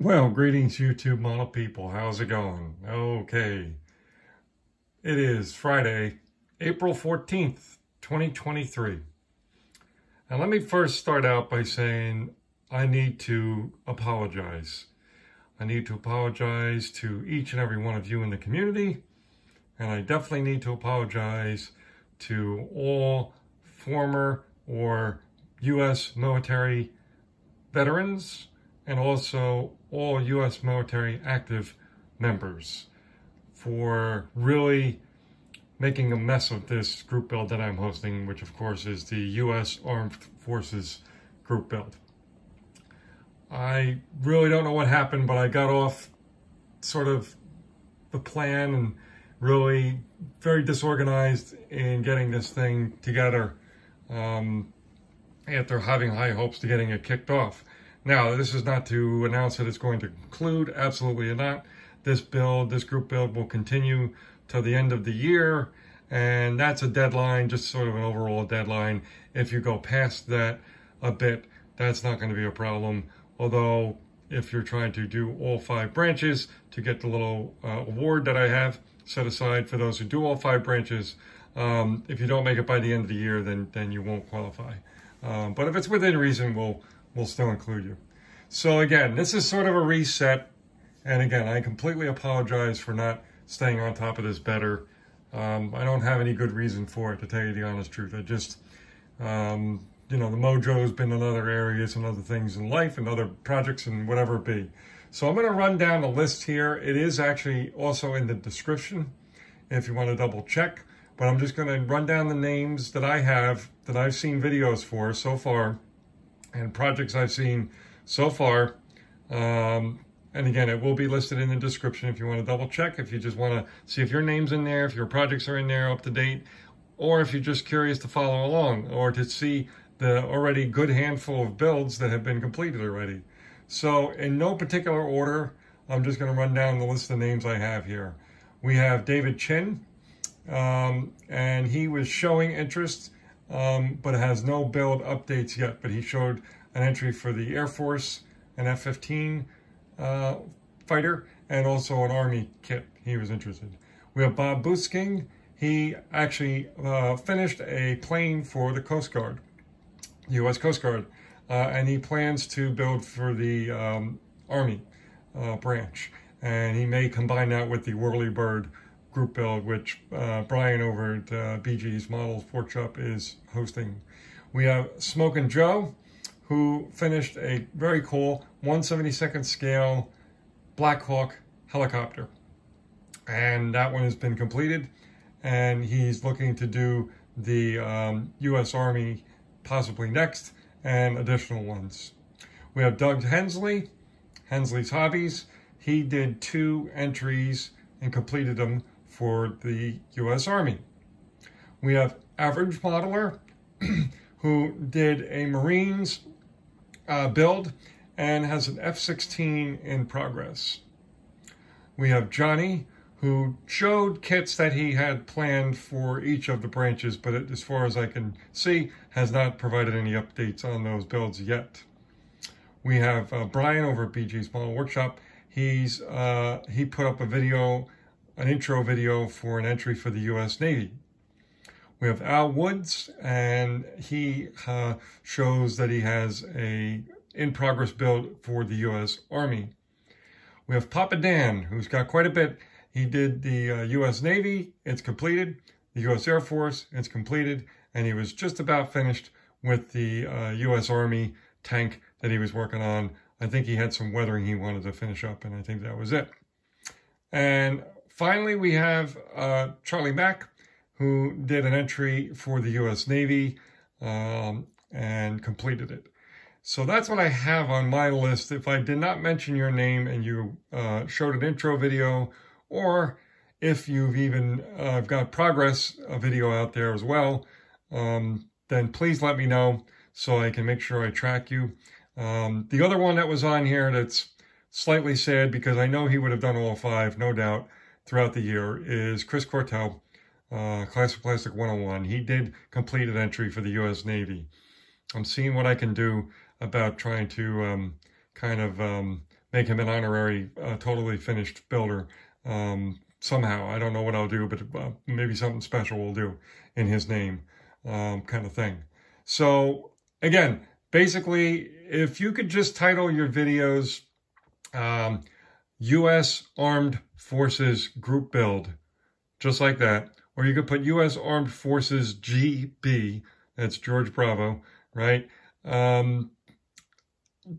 Well, greetings YouTube model people. How's it going? Okay. It is Friday, April 14th, 2023. And let me first start out by saying I need to apologize. I need to apologize to each and every one of you in the community. And I definitely need to apologize to all former or U.S. military veterans and also all U.S. military active members for really making a mess of this group build that I'm hosting, which of course is the U.S. Armed Forces group build. I really don't know what happened, but I got off sort of the plan and really very disorganized in getting this thing together um, after having high hopes to getting it kicked off. Now, this is not to announce that it's going to conclude. Absolutely not. This build, this group build will continue till the end of the year. And that's a deadline, just sort of an overall deadline. If you go past that a bit, that's not going to be a problem. Although, if you're trying to do all five branches to get the little uh, award that I have set aside for those who do all five branches, um, if you don't make it by the end of the year, then then you won't qualify. Um, but if it's within reason, we'll we'll still include you. So again, this is sort of a reset. And again, I completely apologize for not staying on top of this better. Um, I don't have any good reason for it, to tell you the honest truth. I just, um, you know, the mojo's been in other areas and other things in life and other projects and whatever it be. So I'm going to run down the list here. It is actually also in the description if you want to double check. But I'm just going to run down the names that I have that I've seen videos for so far and projects I've seen so far. Um, and again, it will be listed in the description if you want to double check, if you just want to see if your name's in there, if your projects are in there up to date, or if you're just curious to follow along or to see the already good handful of builds that have been completed already. So in no particular order, I'm just going to run down the list of names I have here. We have David Chin, um, and he was showing interest um, but has no build updates yet. But he showed an entry for the Air Force, an F-15 uh, fighter, and also an Army kit. He was interested. We have Bob Buesking. He actually uh, finished a plane for the Coast Guard, U.S. Coast Guard, uh, and he plans to build for the um, Army uh, branch. And he may combine that with the Whirlybird group build, which uh, Brian over at uh, BG's Models Workshop is hosting. We have Smokin' Joe, who finished a very cool 172nd scale Black Hawk helicopter. And that one has been completed. And he's looking to do the um, U.S. Army possibly next and additional ones. We have Doug Hensley, Hensley's Hobbies. He did two entries and completed them for the U.S. Army. We have Average Modeler, who did a Marines uh, build and has an F-16 in progress. We have Johnny, who showed kits that he had planned for each of the branches, but as far as I can see, has not provided any updates on those builds yet. We have uh, Brian over at BG's Model Workshop. He's uh, he put up a video an intro video for an entry for the U.S. Navy. We have Al Woods, and he uh, shows that he has a in-progress build for the U.S. Army. We have Papa Dan, who's got quite a bit. He did the uh, U.S. Navy, it's completed. The U.S. Air Force, it's completed. And he was just about finished with the uh, U.S. Army tank that he was working on. I think he had some weathering he wanted to finish up, and I think that was it. And Finally, we have uh, Charlie Mac, who did an entry for the U.S. Navy um, and completed it. So that's what I have on my list. If I did not mention your name and you uh, showed an intro video, or if you've even uh, got progress a video out there as well, um, then please let me know so I can make sure I track you. Um, the other one that was on here that's slightly sad because I know he would have done all five, no doubt, throughout the year is Chris Cortell, uh, Classic Plastic 101. He did complete an entry for the U.S. Navy. I'm seeing what I can do about trying to um, kind of um, make him an honorary, uh, totally finished builder um, somehow. I don't know what I'll do, but uh, maybe something special we'll do in his name um, kind of thing. So again, basically, if you could just title your videos um, U.S. Armed Forces Group Build, just like that, or you could put U.S. Armed Forces GB, that's George Bravo, right? Um,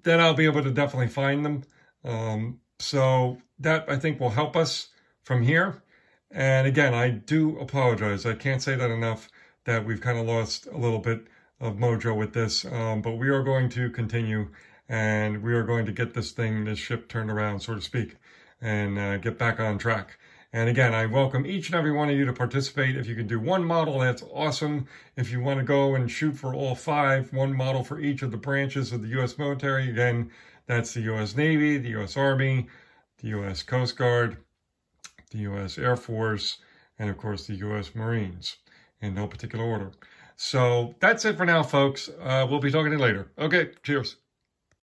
then I'll be able to definitely find them. Um, so that I think will help us from here. And again, I do apologize. I can't say that enough that we've kind of lost a little bit of mojo with this, um, but we are going to continue and we are going to get this thing, this ship turned around, so to speak, and uh, get back on track. And again, I welcome each and every one of you to participate. If you can do one model, that's awesome. If you want to go and shoot for all five, one model for each of the branches of the U.S. military, again, that's the U.S. Navy, the U.S. Army, the U.S. Coast Guard, the U.S. Air Force, and of course the U.S. Marines in no particular order. So that's it for now, folks. Uh, we'll be talking to you later. Okay, cheers.